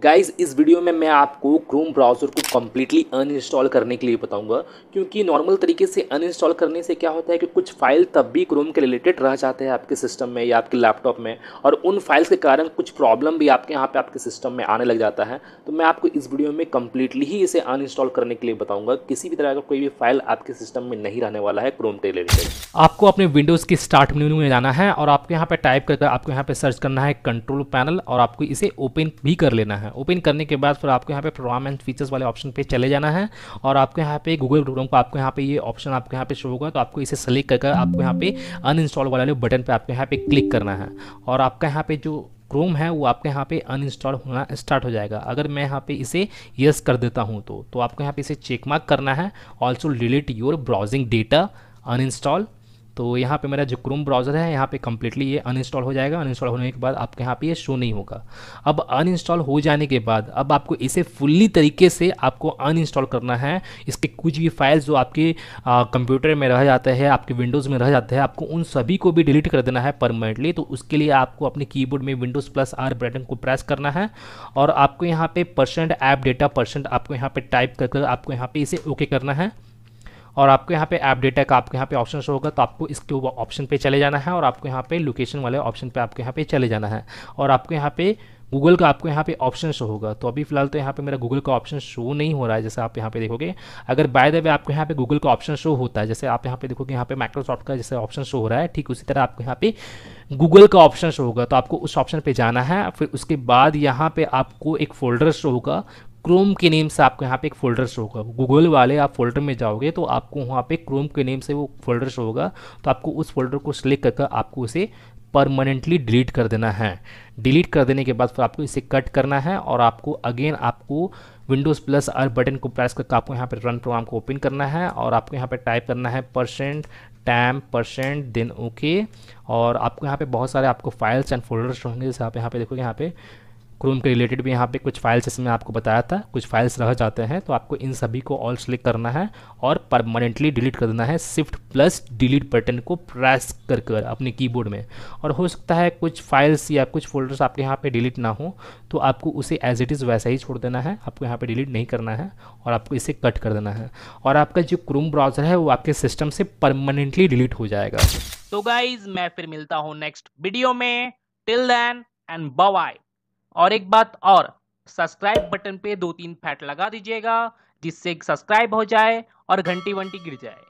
Guys इस video में मैं आपको क्रोम ब्राउज़र को कम्प्लीटली अनइंस्टॉल करने के लिए बताऊँगा, क्योंकि नॉर्मल तरीके से अनइंस्टॉल करने से क्या होता है कि कुछ फ़ाइल तब भी क्रोम के रिलेटेड रह जाते हैं आपके सिस्टम में या आपके लैपटॉप में, और उन फाइल्स के कारण कुछ प्रॉब्लम भी आपके यहाँ पे आपके सिस्टम में आने लग जाता है। तो मैं आपको इस वीडियो में कम्प्लीटली ही इसे अनइंस्टॉल करने के लिए बताऊँगा। किसी भी तरह का कोई भी फ़ाइल आपके सिस्टम में नहीं रहने वाला है क्रोम के रिलेटेड आपको अपने विंडोज़ की स्टार्ट मेन्यू में जाना है, और आपको यहाँ पर टाइप करके आपको यहाँ पर सर्च करना है कंट्रोल पैनल और आपको इसे ओपन भी कर लेना है। ओपन करने के बाद फिर आपको यहाँ पे प्रोग्राम एंड फीचर्स वाले ऑप्शन पे चले जाना है और आपको यहाँ पे गूगल क्रोम को आपको यहाँ पे ये ऑप्शन आपको यहाँ पे शो होगा तो आपको इसे सेलेक्ट करके आपको यहाँ पे अनइंस्टॉल वाले बटन पर आपको यहाँ पे क्लिक करना है और आपका यहाँ पे जो क्रोम है वो आपके यहाँ पे अनइंस्टॉल होना स्टार्ट हो जाएगा अगर मैं यहाँ पे इसे यस कर देता हूँ तो तो आपको यहाँ पे इसे चेक मार्क करना है also delete your browsing data uninstall तो यहाँ पे मेरा जो क्रोम ब्राउज़र है, यहाँ पे कम्प्लीटली ये अनइंस्टॉल हो जाएगा। अनइंस्टॉल होने के बाद आपके यहाँ पे ये शो नहीं होगा। अब अनइंस्टॉल हो जाने के बाद, अब आपको इसे फुल्ली तरीके से आपको अनइंस्टॉल करना है। इसके कुछ भी फाइल्स जो आपके कंप्यूटर में रह जाते हैं, आपके विंडोज़ में रह जाते हैं, आपको उन सभी को भी डिलीट कर देना है परमानेंटली तो उसके लिए आपको अपने कीबोर्ड में विंडोज़ प्लस आर बटन को प्रेस करना है और आपको यहाँ पे परसेंट ऐप डेटा परसेंट आपको यहाँ पे टाइप कर आपको यहाँ पे इसे ओके करना है। और आपको यहाँ पे ऐप डेटा का आपको यहाँ पे ऑप्शन शो होगा तो आपको इसके ऑप्शन पे चले जाना है और आपको यहाँ पे लोकेशन वाले ऑप्शन पे आपको यहाँ पे चले जाना है और आपको यहाँ पे गूगल का आपको यहाँ पे ऑप्शन शो होगा तो अभी फ़िलहाल तो यहाँ पे मेरा गूगल का ऑप्शन शो नहीं हो रहा है जैसे आप यहाँ पे देखोगे अगर बाय द वे आपको यहाँ पे गूगल का ऑप्शन शो होता है जैसे आप यहाँ पे देखोगे यहाँ पे माइक्रोसॉफ्ट का जैसे ऑप्शन शो हो रहा है ठीक उसी तरह आपको यहाँ पे गूगल का ऑप्शन शो होगा तो आपको उस ऑप्शन पे जाना है फिर उसके बाद यहाँ पे आपको एक फोल्डर शो होगा क्रोम के नेम से आपको यहाँ पे एक फोल्डर शो होगा। गूगल वाले आप फोल्डर में जाओगे तो आपको वहाँ पे क्रोम के नेम से वो फोल्डर शो होगा। तो आपको उस फोल्डर को सिलेक्ट करके आपको उसे परमानेंटली डिलीट कर देना है। डिलीट कर देने के बाद फिर आपको इसे कट करना है और आपको अगेन आपको विंडोज़ प्लस आर बटन को प्रेस करके आपको यहाँ पे रन प्रोग्राम को ओपन करना है और आपको यहाँ पे टाइप करना है percent temp percent then okay और आपको यहाँ पे बहुत सारे आपको फाइल्स एंड फोल्डर्स होंगे। जैसे आप यहाँ पे देखोगे, यहाँ पे क्रोम के रिलेटेड भी यहाँ पे कुछ फाइल्स इसमें आपको बताया था। कुछ फाइल्स रह जाते हैं तो आपको इन सभी को ऑल सेलेक्ट करना है और परमानेंटली डिलीट कर देना है। शिफ्ट प्लस डिलीट बटन को प्रेस कर कर अपने कीबोर्ड में। और हो सकता है कुछ फाइल्स या कुछ फोल्डर्स आपके यहाँ पे डिलीट ना हो तो आपको उसे एज इट इज़ वैसा ही छोड़ देना है। आपको यहाँ पर डिलीट नहीं करना है और आपको इसे कट कर देना है। और आपका जो क्रोम ब्राउज़र है, वो आपके सिस्टम से परमानेंटली डिलीट हो जाएगा। तो गाइज़ मैं फिर मिलता हूँ नेक्स्ट वीडियो में। टिल देन एंड बाय और एक बात और सब्सक्राइब बटन पे दो तीन फैट लगा दीजिएगा, जिससे सब्सक्राइब हो जाए और घंटी वंटी गिर जाए।